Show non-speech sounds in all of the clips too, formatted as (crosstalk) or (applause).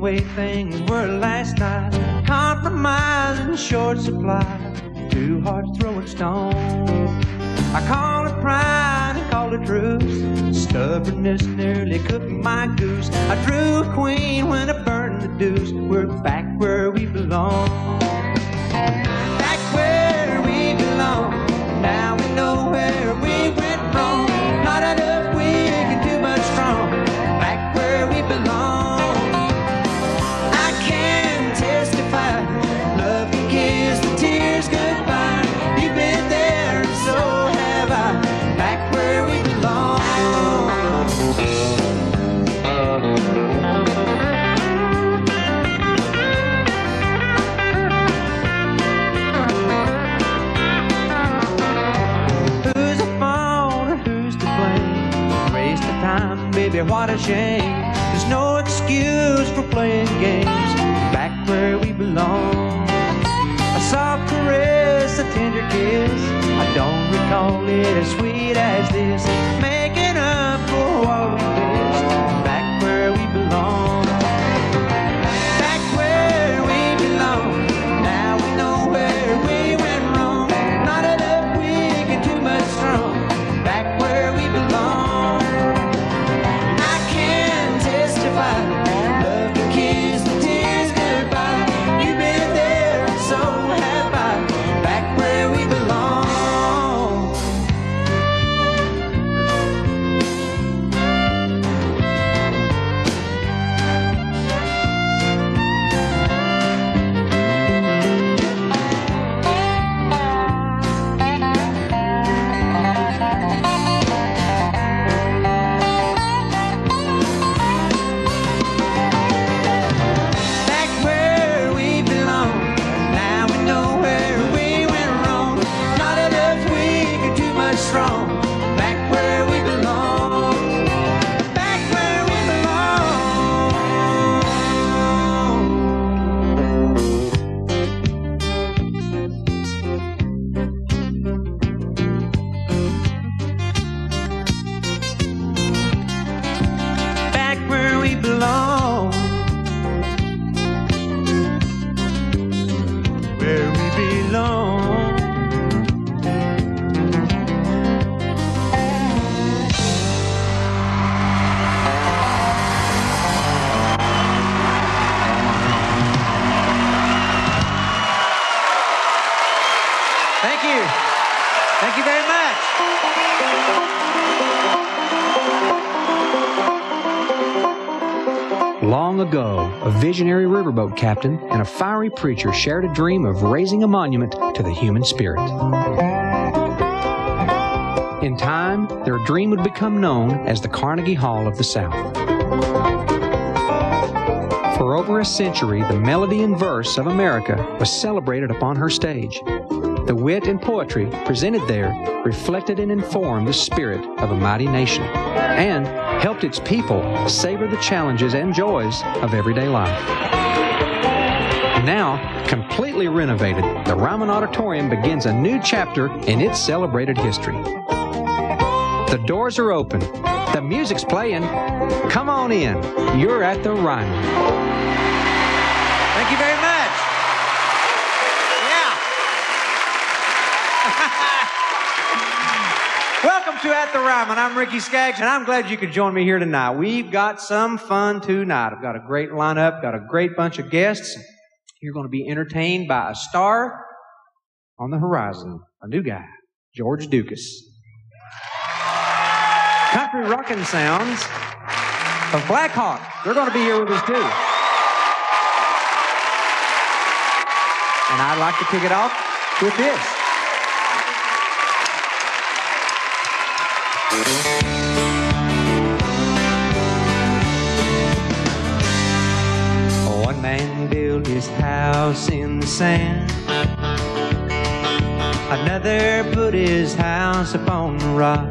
way things were last night. Compromise in short supply. Two hearts throwing stones. Truce. Stubbornness nearly cooked my goose. I drew a queen when I burned the deuce. We're back where we belong. What a shame. There's no excuse for playing games back where we belong. A soft caress, a tender kiss. I don't recall it as sweet as this. Making visionary riverboat captain and a fiery preacher shared a dream of raising a monument to the human spirit. In time, their dream would become known as the Carnegie Hall of the South. For over a century, the melody and verse of America was celebrated upon her stage. The wit and poetry presented there reflected and informed the spirit of a mighty nation and helped its people savor the challenges and joys of everyday life. Now, completely renovated, the Ryman Auditorium begins a new chapter in its celebrated history. The doors are open. The music's playing. Come on in. You're at the Ryman. Thank you very much. Yeah. To At the Ryman. I'm Ricky Skaggs, and I'm glad you could join me here tonight. We've got some fun tonight. I've got a great lineup, got a great bunch of guests. You're going to be entertained by a star on the horizon, a new guy, George Ducas. Country rockin' sounds of Black Hawk. They're going to be here with us too. And I'd like to kick it off with this. One man built his house in the sand. Another put his house upon the rock.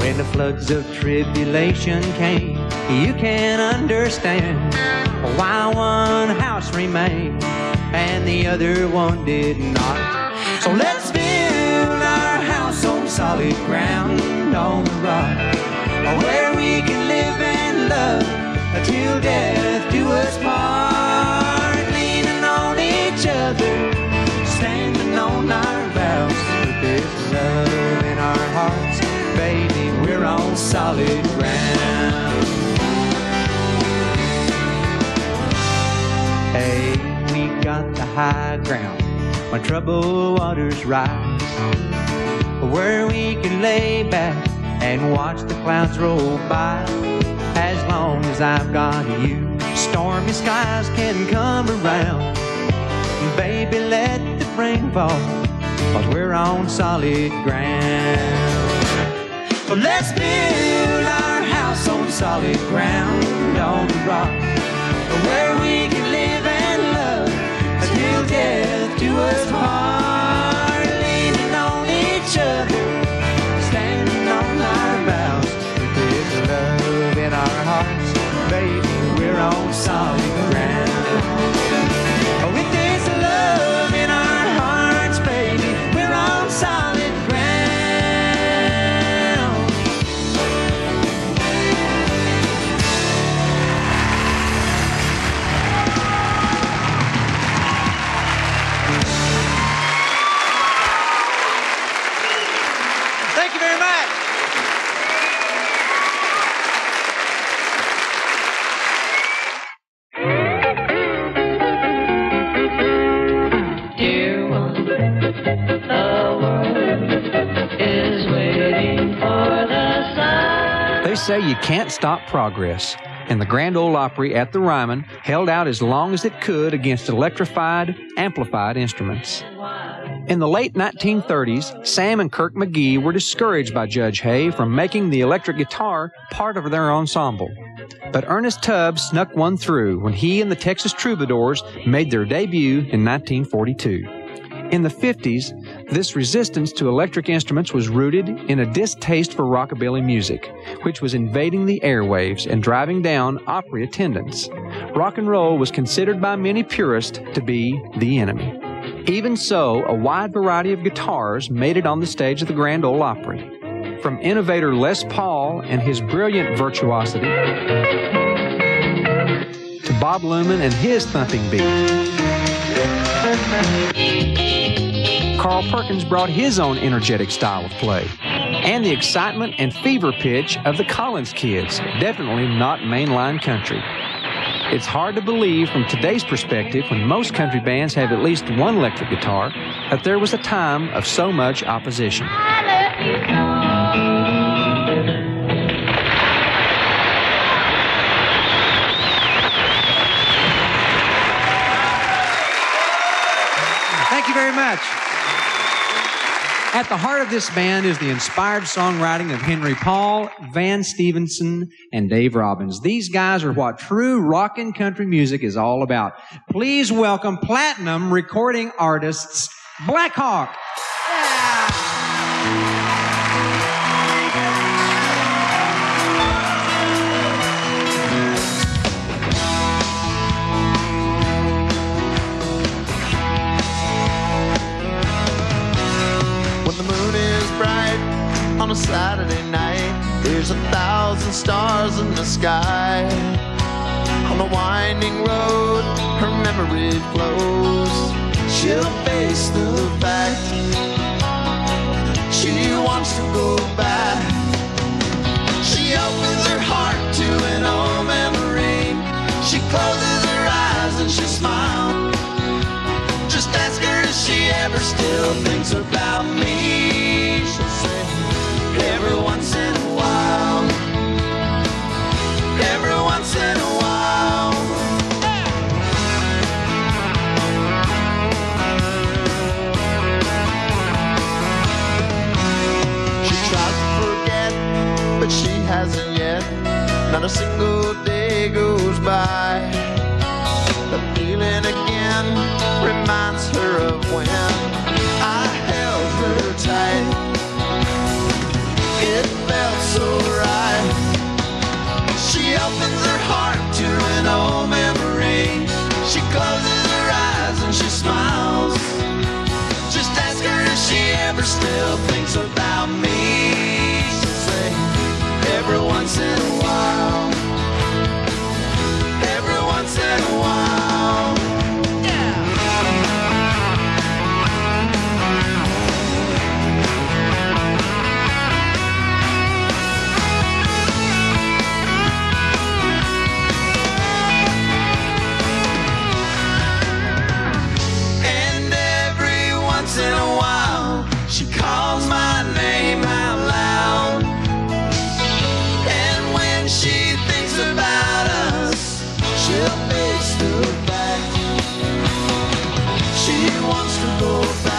When the floods of tribulation came, you can understand why one house remained and the other one did not. So let's solid ground, on the rock, where we can live and love until death do us part, leaning on each other, standing on our vows. With this love in our hearts, baby, we're on solid ground. Hey, we got the high ground when troubled waters rise, where we can lay back and watch the clouds roll by. As long as I've got you, stormy skies can come around. Baby, let the rain fall, cause we're on solid ground. Let's build our house on solid ground, on the rock, where we say you can't stop progress, and the Grand Ole Opry at the Ryman held out as long as it could against electrified, amplified instruments. In the late 1930s, Sam and Kirk McGee were discouraged by Judge Hay from making the electric guitar part of their ensemble. But Ernest Tubbs snuck one through when he and the Texas Troubadours made their debut in 1942. In the 50s, this resistance to electric instruments was rooted in a distaste for rockabilly music, which was invading the airwaves and driving down Opry attendance. Rock and roll was considered by many purists to be the enemy. Even so, a wide variety of guitars made it on the stage of the Grand Ole Opry. From innovator Les Paul and his brilliant virtuosity to Bob Luman and his thumping beat. Carl Perkins brought his own energetic style of play. And the excitement and fever pitch of the Collins kids, definitely not mainline country. It's hard to believe from today's perspective, when most country bands have at least one electric guitar, that there was a time of so much opposition. Thank you very much. At the heart of this band is the inspired songwriting of Henry Paul, Van Stevenson, and Dave Robbins. These guys are what true rock and country music is all about. Please welcome platinum recording artists Black on a Saturday night, there's a thousand stars in the sky. On the winding road, her memory flows. She'll face the fact she wants to go back. She opens her heart to an old memory. She closes her eyes and she smiles. Just ask her if she ever still thinks about me. She'll say, every once she wants to go back.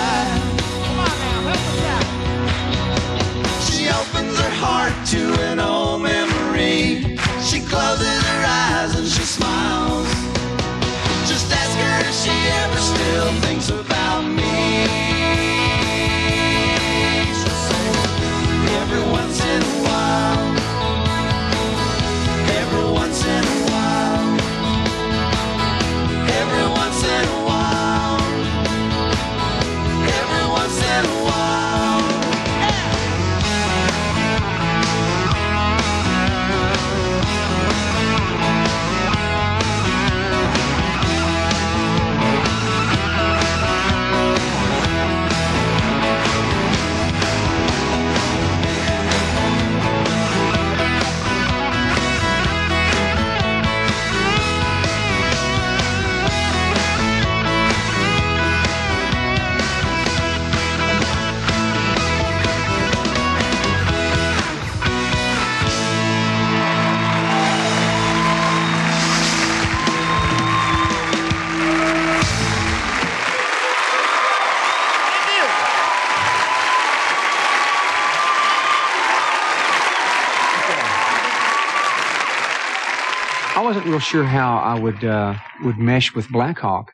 I wasn't real sure how I would uh, would mesh with Black Hawk.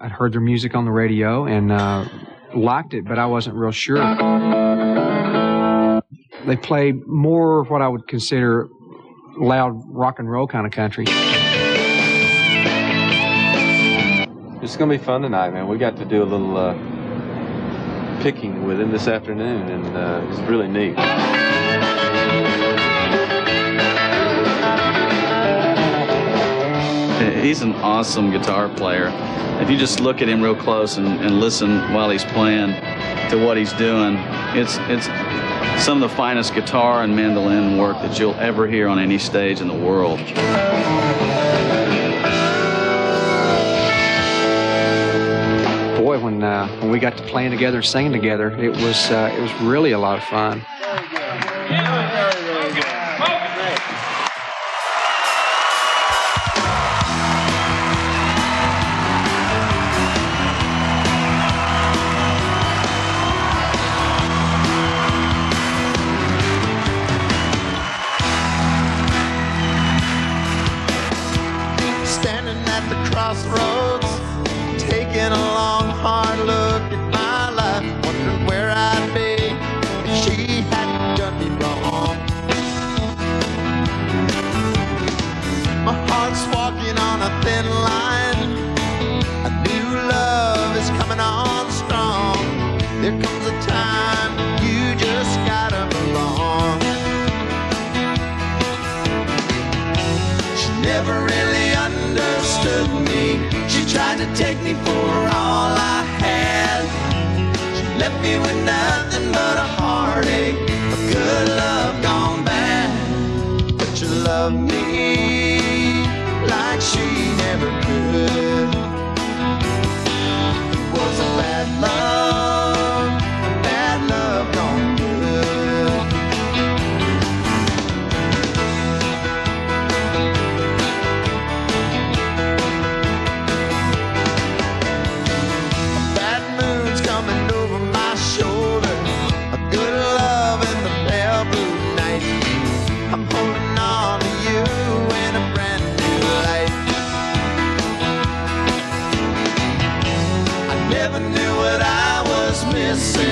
I'd heard their music on the radio and uh, liked it, but I wasn't real sure. They play more of what I would consider loud rock and roll kind of country. It's gonna be fun tonight, man. We got to do a little uh, picking with him this afternoon, and uh, it's really neat. He's an awesome guitar player. If you just look at him real close and, and listen while he's playing to what he's doing, it's it's some of the finest guitar and mandolin work that you'll ever hear on any stage in the world. Boy, when uh, when we got to playing together, singing together, it was uh, it was really a lot of fun. The Me with was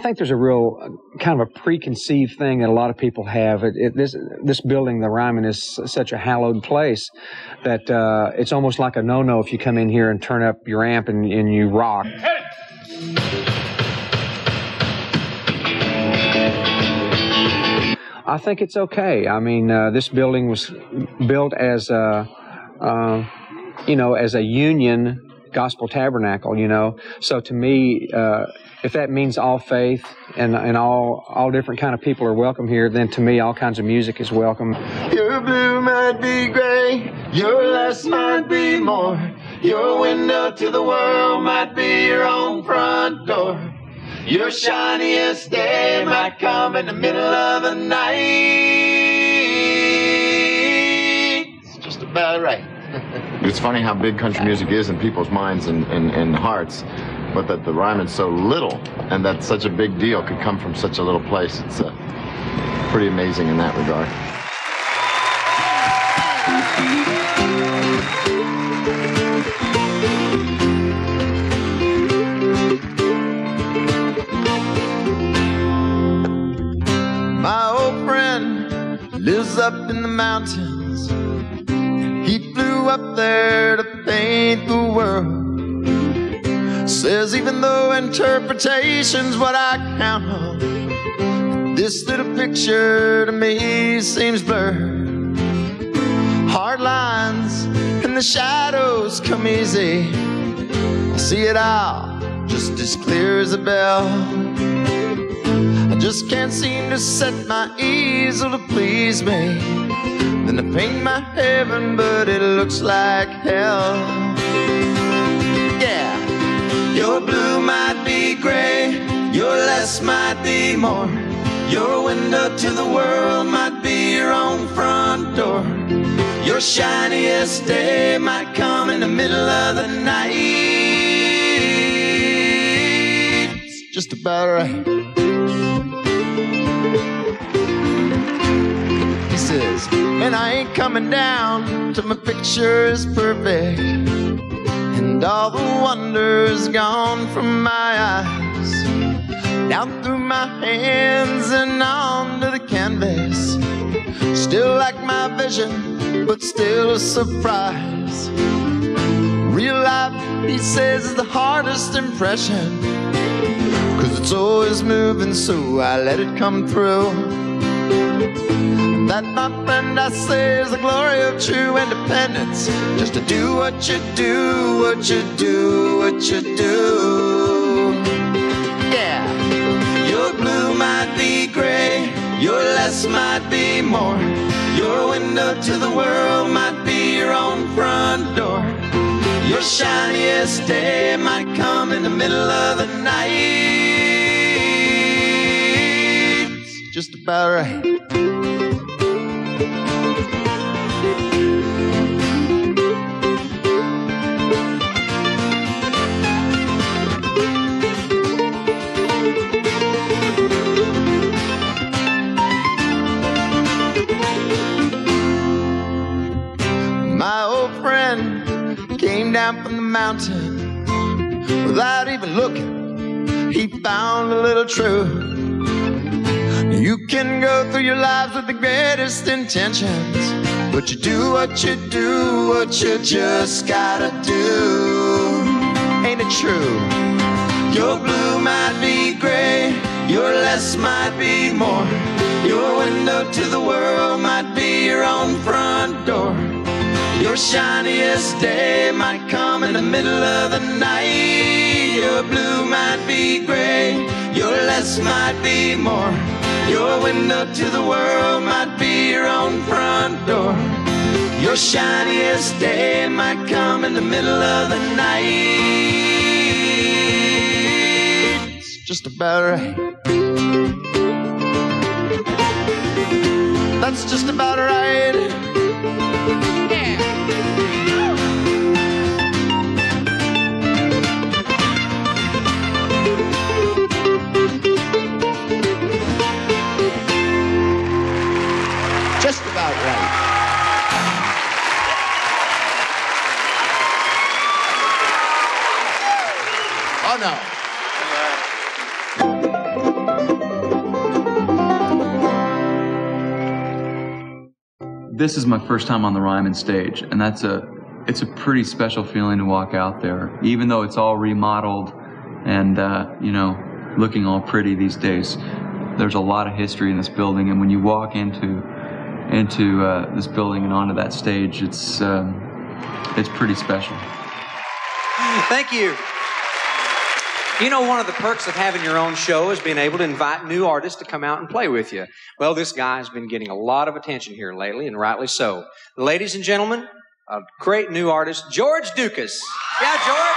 think there's a real uh, kind of a preconceived thing that a lot of people have. It, it, this this building, the Ryman, is such a hallowed place that uh, it's almost like a no-no if you come in here and turn up your amp and, and you rock. I think it's okay. I mean, uh, this building was built as a, uh, you know, as a union gospel tabernacle. You know, so to me, uh, if that means all faith and and all all different kind of people are welcome here, then to me, all kinds of music is welcome. Your blue might be gray, your less might be more. Your window to the world might be your own front door. Your shiniest day might come in the middle of the night. It's just about right. (laughs) It's funny how big country music is in people's minds and, and, and hearts, but that the Ryman's so little and that such a big deal could come from such a little place. It's uh, pretty amazing in that regard. My old friend lives up in the mountains. Interpretation's what I count on, this little picture to me seems blurred. Hard lines and the shadows come easy. I see it all just as clear as a bell. I just can't seem to set my easel to oh, please me. Then I paint my heaven, but it looks like hell. Yeah, your blue be gray, your less might be more. Your window to the world might be your own front door. Your shiniest day might come in the middle of the night. It's just about right. He says, and I ain't coming down till my picture is perfect. And all the wonder's gone from my eyes. Down through my hands and onto the canvas. Still like my vision, but still a surprise. Real life, he says, is the hardest impression. Cause it's always moving, so I let it come through. That, my friend, I say is the glory of true independence. Just to do what you do, what you do, what you do. Yeah. Your blue might be gray, your less might be more. Your window to the world might be your own front door. Your shiniest day might come in the middle of the night. Just about right. Mountain without even looking. He found a little truth. You can go through your lives with the greatest intentions, but you do what you do, what you just gotta do. Ain't it true? Your blue might be gray, your less might be more. Your window to the world might be your own front door. Your shiniest day might come in the middle of the night. Your blue might be gray, your less might be more. Your window to the world might be your own front door. Your shiniest day might come in the middle of the night. It's just about right. That's just about right. Just about right. Oh no. This is my first time on the Ryman stage, and that's a it's a pretty special feeling to walk out there, even though it's all remodeled and uh, you know looking all pretty these days. There's a lot of history in this building, and when you walk into into uh, this building and onto that stage, it's um, it's pretty special. Thank you. You know, one of the perks of having your own show is being able to invite new artists to come out and play with you. Well, this guy's been getting a lot of attention here lately, and rightly so. Ladies and gentlemen, a great new artist, George Ducas. Yeah, George.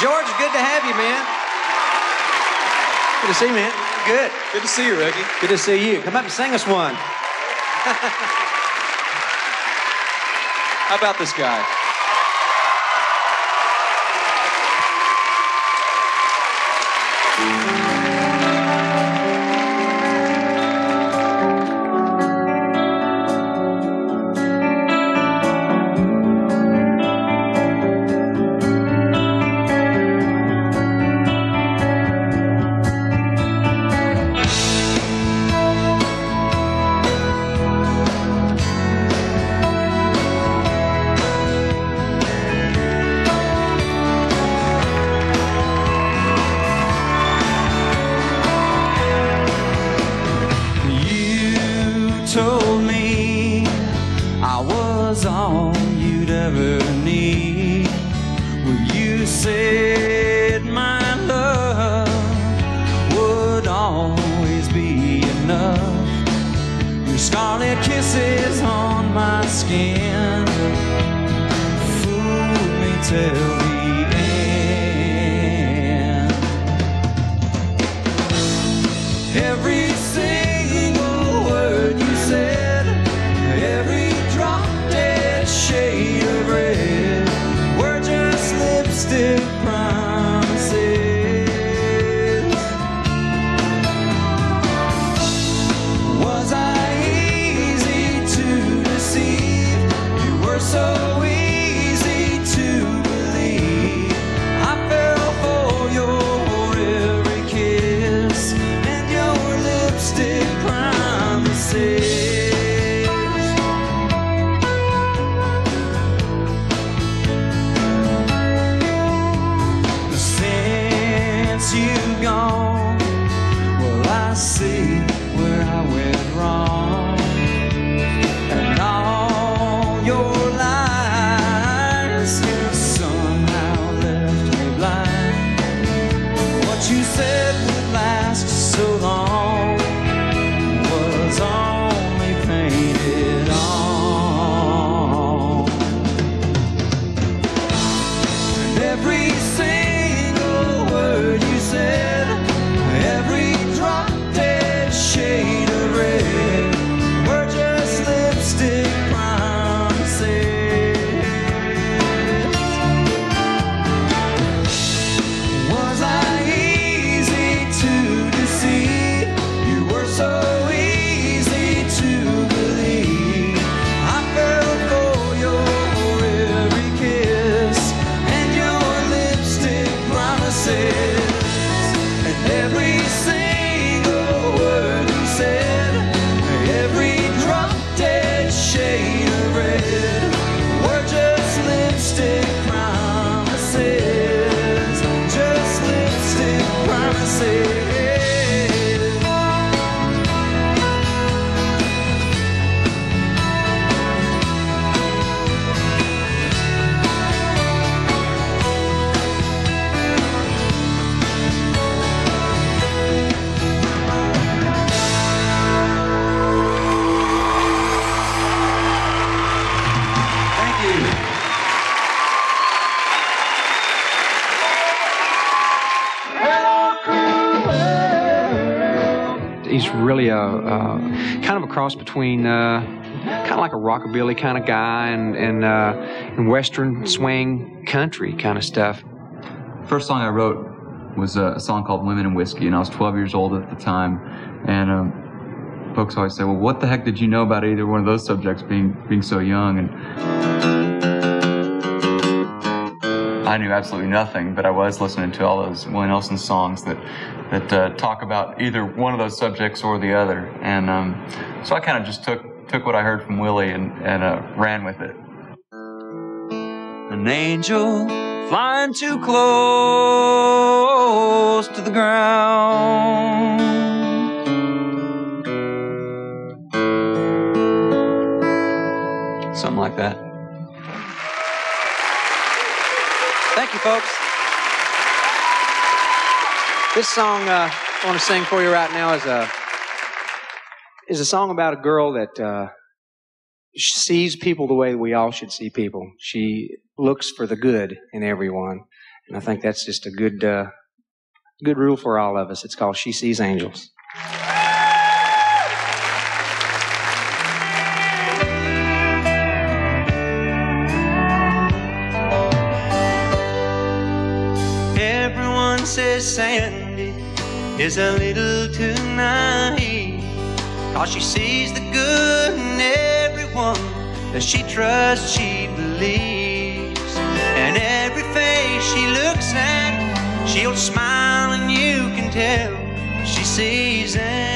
George, good to have you, man. Good to see you, man. Good. Good to see you, Ricky. Good to see you. Come up and sing us one. How about this guy? A kind of a cross between uh, kind of like a rockabilly kind of guy and and, uh, and western swing country kind of stuff. First song I wrote was a, a song called "Women and Whiskey," and I was 12 years old at the time, and. Um, folks always say, "Well, what the heck did you know about either one of those subjects being being so young?" And I knew absolutely nothing, but I was listening to all those Willie Nelson songs that that uh, talk about either one of those subjects or the other, and um, so I kind of just took took what I heard from Willie and and uh, ran with it. An angel flying too close to the ground. Something like that. Thank you, folks. This song uh, I want to sing for you right now is a is a song about a girl that uh, sees people the way we all should see people. She looks for the good in everyone, and I think that's just a good uh, good rule for all of us. It's called "She Sees Angels." Sandy is a little too naive. Cause she sees the good in everyone that she trusts, she believes. And every face she looks at, she'll smile and you can tell she sees angels.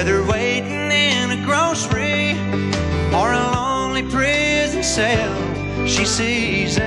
Whether waiting in a grocery or a lonely prison cell, she sees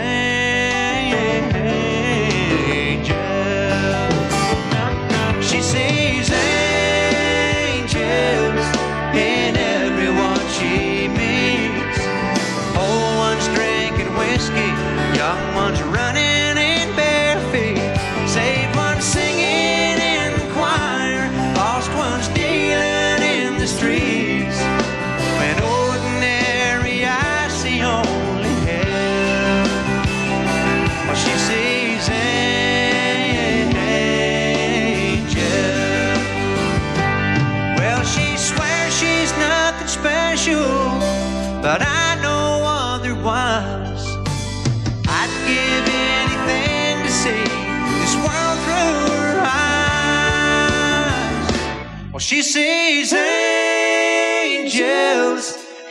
she sees angels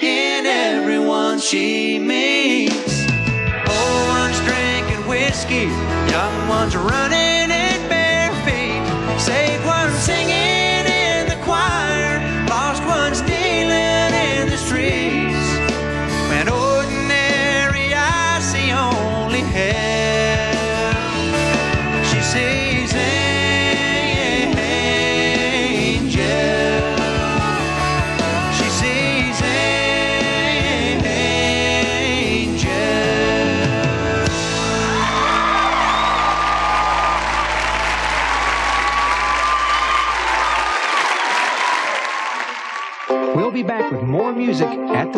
in everyone she meets. Old ones drinking whiskey, young ones running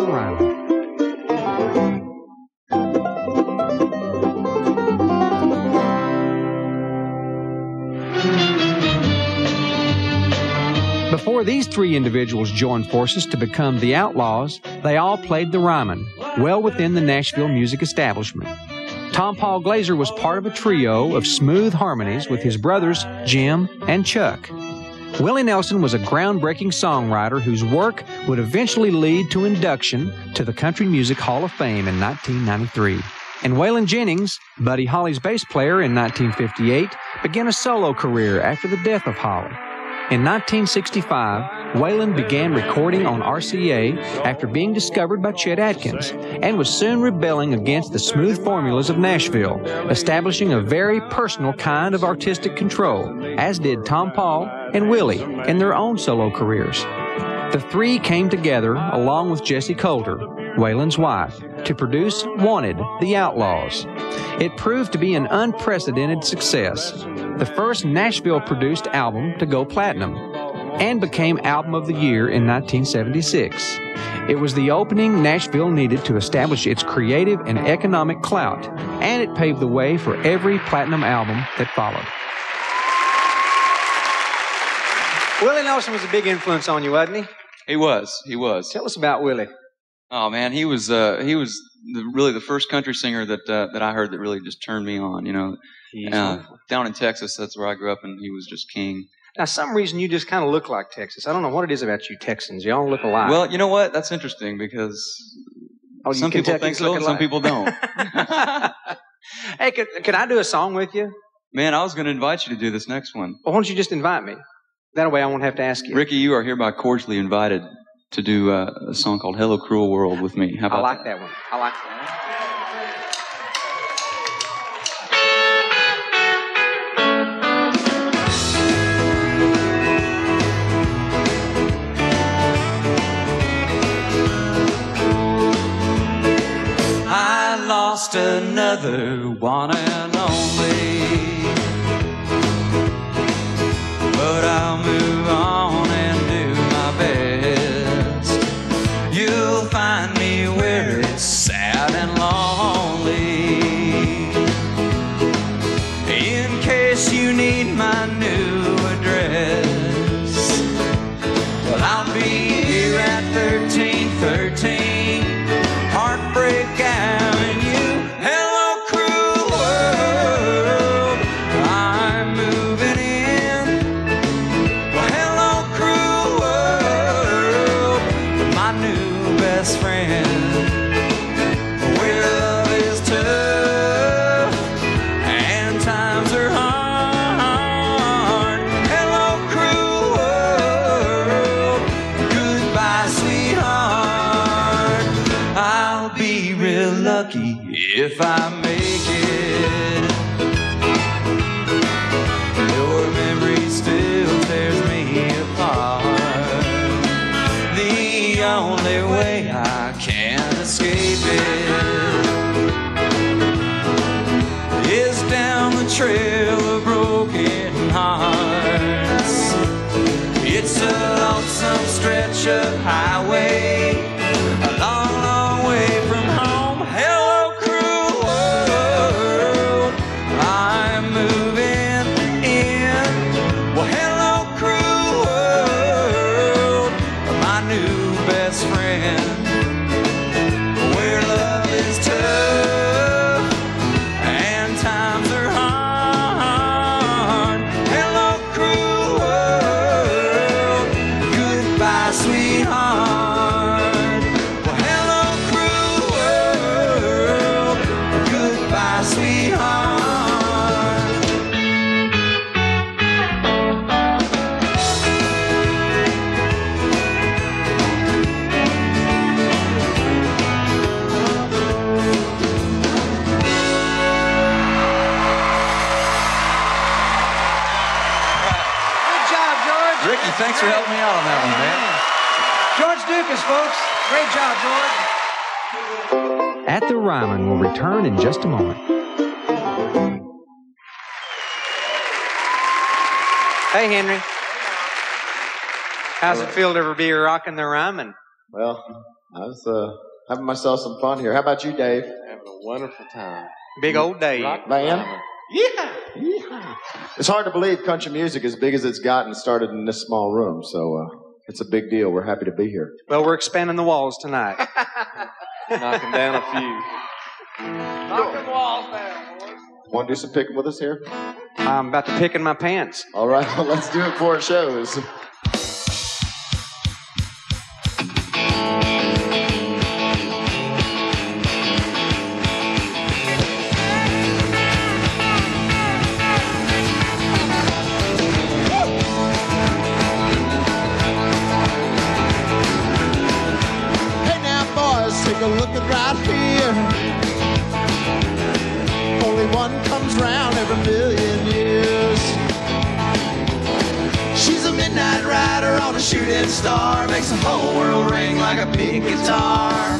Ryman. Before these three individuals joined forces to become the Outlaws, they all played the Ryman, well within the Nashville music establishment. Tompall Glaser was part of a trio of smooth harmonies with his brothers Jim and Chuck. Willie Nelson was a groundbreaking songwriter whose work would eventually lead to induction to the Country Music Hall of Fame in 1993. And Waylon Jennings, Buddy Holly's bass player in 1958, began a solo career after the death of Holly. In 1965, Waylon began recording on RCA after being discovered by Chet Atkins and was soon rebelling against the smooth formulas of Nashville, establishing a very personal kind of artistic control, as did Tompall and Willie in their own solo careers. The three came together along with Jessi Colter, Waylon's wife, to produce Wanted, The Outlaws. It proved to be an unprecedented success, the first Nashville produced album to go platinum, and became Album of the Year in 1976. It was the opening Nashville needed to establish its creative and economic clout, and it paved the way for every platinum album that followed. Willie Nelson was a big influence on you, wasn't he? He was. He was. Tell us about Willie. Oh man, he was. Uh, he was the, really the first country singer that uh, that I heard that really just turned me on. You know, uh, down in Texas, that's where I grew up, and he was just king. Now, some reason you just kind of look like Texas. I don't know what it is about you Texans. You all look alike. Well, you know what? That's interesting because Oh, some people think so, some people don't. (laughs) hey, could, could I do a song with you? man, I was going to invite you to do this next one. Well, why don't you just invite me? That way I won't have to ask you. Ricky, you are hereby cordially invited to do uh, a song called "Hello Cruel World" with me. How about I like that one. I like that. Another one and I'll be real lucky if I make it. Ricky, thanks for helping me out on that one, man. George Ducas, folks. Great job, George. At the Ryman will return in just a moment. Hey, Henry. How's it feel to ever be rocking the Ryman? Well, I was uh, having myself some fun here. How about you, Dave? Having a wonderful time. Big old Dave. Man, yeah, It's hard to believe country music, as big as it's gotten, started in this small room. So uh, it's a big deal. We're happy to be here. Well, we're expanding the walls tonight. (laughs) Knocking down a few. Knocking walls down, boys. Want to do some picking with us here? I'm about to pick in my pants. All right, (laughs) well, let's do it before it shows. Like a big guitar.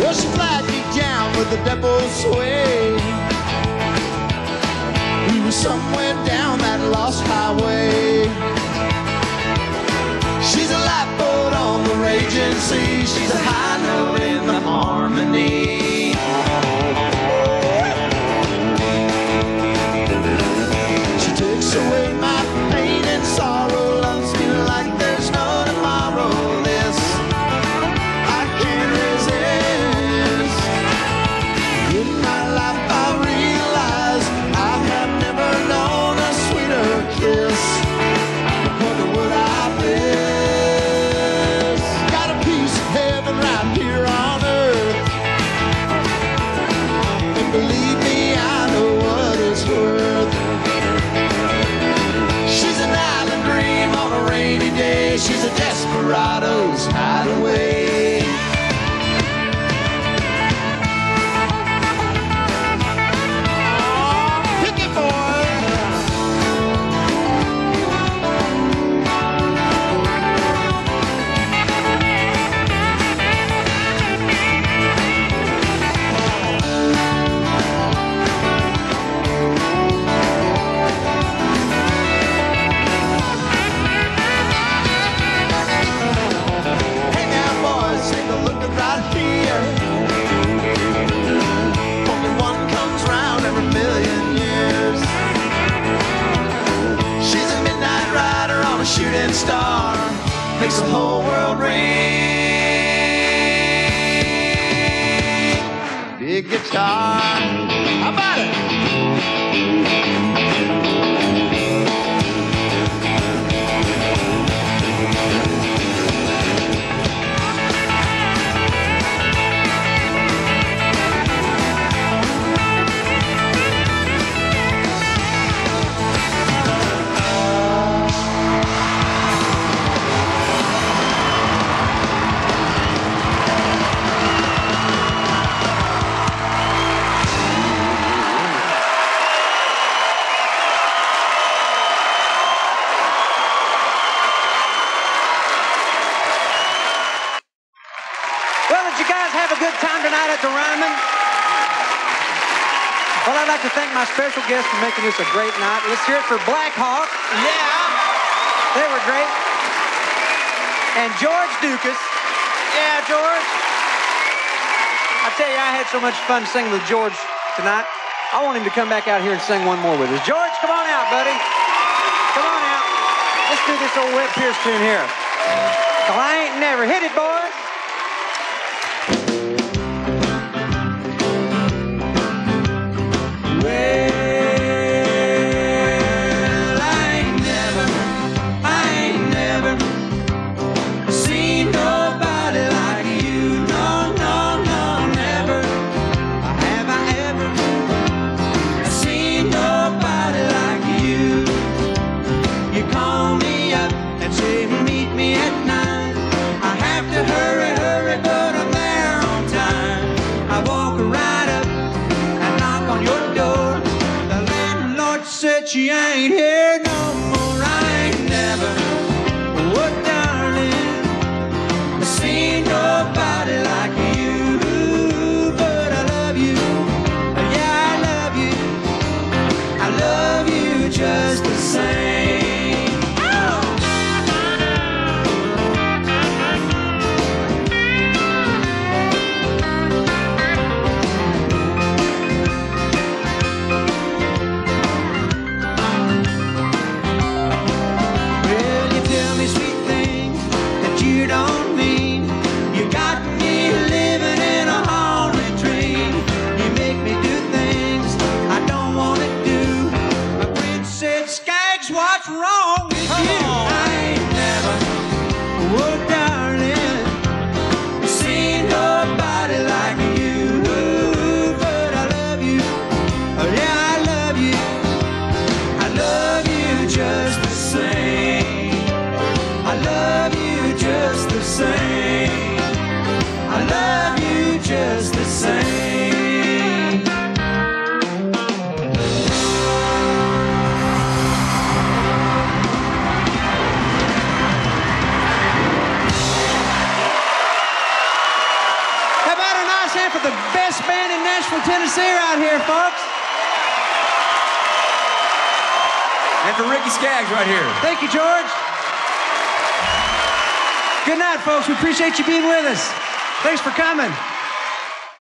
Well, she flagged me down with the devil's sway. We were somewhere down that lost highway. She's a lifeboat on the raging sea. She's a high note in the harmony. Like to thank my special guests for making this a great night. Let's hear it for Blackhawk. Yeah. They were great. And George Ducas. Yeah, George. I tell you, I had so much fun singing with George tonight. I want him to come back out here and sing one more with us. George, come on out, buddy. Come on out. Let's do this old Webb Pierce tune here. Well, I ain't never hit it, boys. For coming.